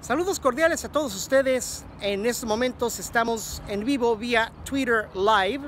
Saludos cordiales a todos ustedes. En estos momentos estamos en vivo vía Twitter Live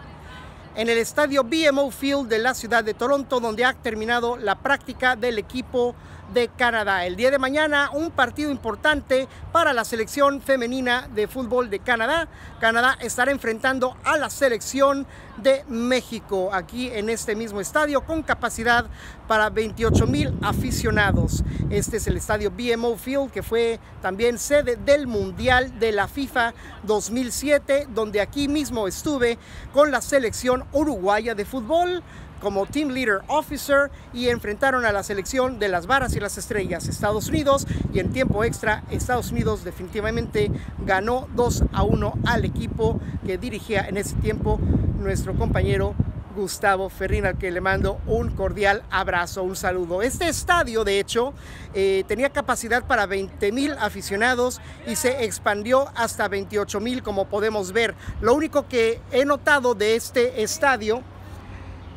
en el estadio BMO Field de la ciudad de Toronto, donde ha terminado la práctica del equipo de Canadá. El día de mañana un partido importante para la selección femenina de fútbol de Canadá. Canadá estará enfrentando a la selección de México aquí en este mismo estadio con capacidad para 28 mil aficionados. Este es el estadio BMO Field que fue también sede del Mundial de la FIFA 2007 donde aquí mismo estuve con la selección uruguaya de fútbol como Team Leader Officer y enfrentaron a la selección de las varas y las estrellas Estados Unidos y en tiempo extra Estados Unidos definitivamente ganó 2 a 1 al equipo que dirigía en ese tiempo nuestro compañero Gustavo Ferrín, al que le mando un cordial abrazo, un saludo. Este estadio, de hecho, eh, tenía capacidad para 20 mil aficionados y se expandió hasta 28 mil, como podemos ver. Lo único que he notado de este estadio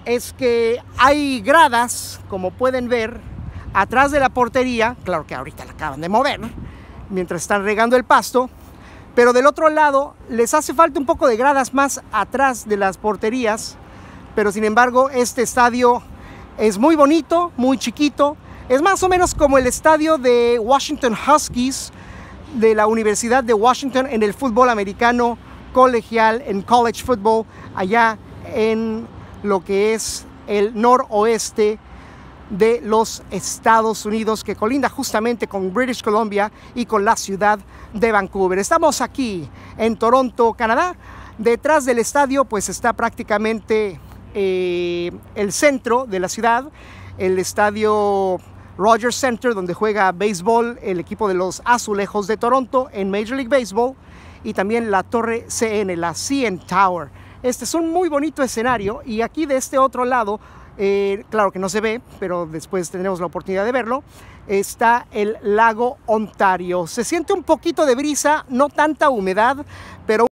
es que hay gradas, como pueden ver, atrás de la portería, claro que ahorita la acaban de mover, mientras están regando el pasto, pero del otro lado les hace falta un poco de gradas más atrás de las porterías, pero sin embargo este estadio es muy bonito, muy chiquito, es más o menos como el estadio de Washington Huskies de la Universidad de Washington en el fútbol americano colegial, en college football, allá en lo que es el noroeste de los Estados Unidos que colinda justamente con British Columbia y con la ciudad de Vancouver. Estamos aquí en Toronto, Canadá. Detrás del estadio pues está prácticamente eh, el centro de la ciudad, el estadio Rogers Center donde juega béisbol el equipo de los Azulejos de Toronto en Major League Baseball y también la torre CN, la CN Tower. Este es un muy bonito escenario y aquí de este otro lado, eh, claro que no se ve, pero después tendremos la oportunidad de verlo, está el lago Ontario. Se siente un poquito de brisa, no tanta humedad, pero